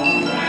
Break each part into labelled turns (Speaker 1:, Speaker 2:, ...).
Speaker 1: Música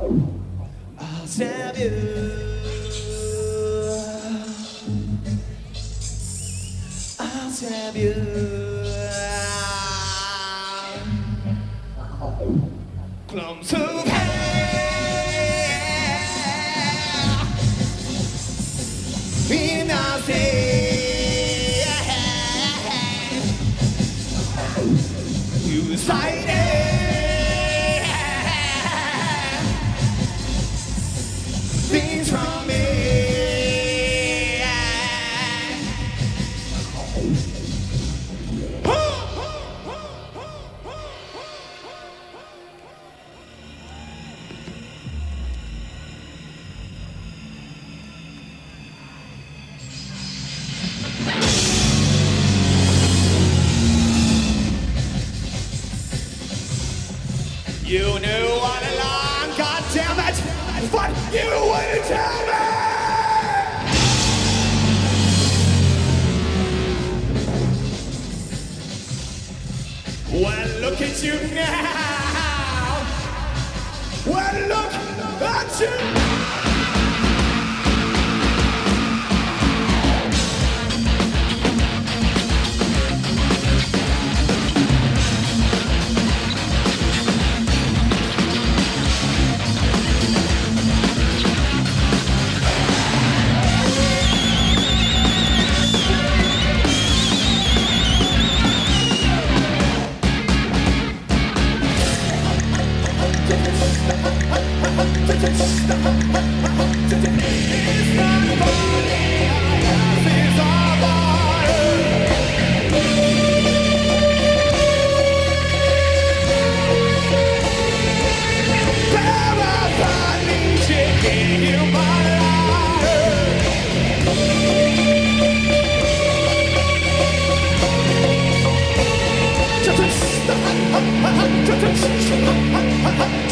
Speaker 1: I'll stab you. I'll stab you. Clowns who care. You knew all along, God damn it, but you wouldn't tell me. Well, look at you now. Well, look at you now.